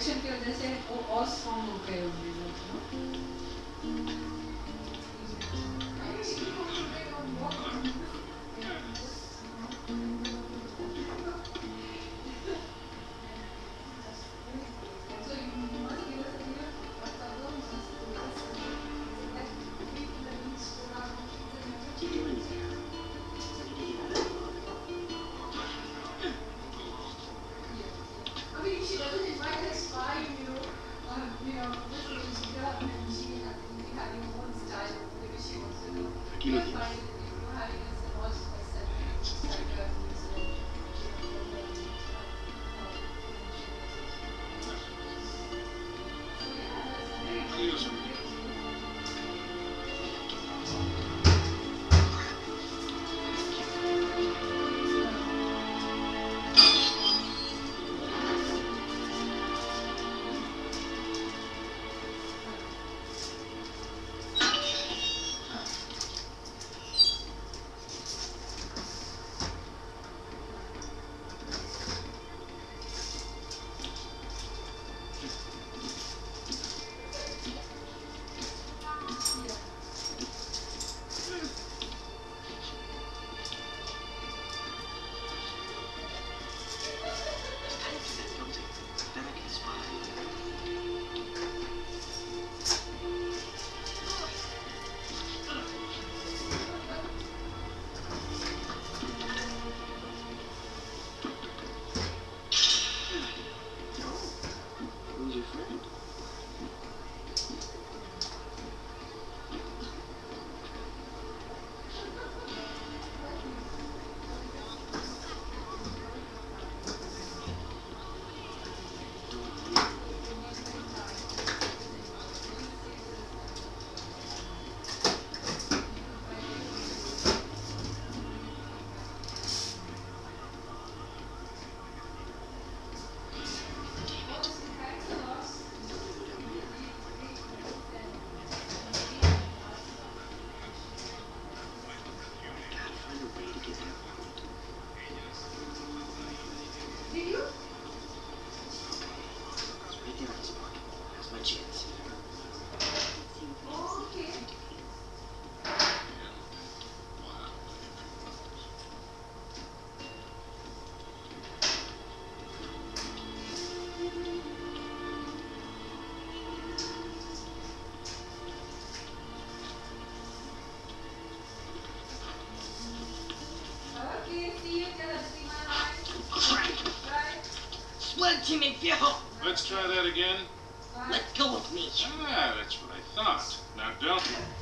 Situation की वजह से वो और स्ट्रॉन्ग हो गए होंगे Split, Jimmy, viejo. Let's try that again. Let go of me. Ah, that's what I thought. Now don't.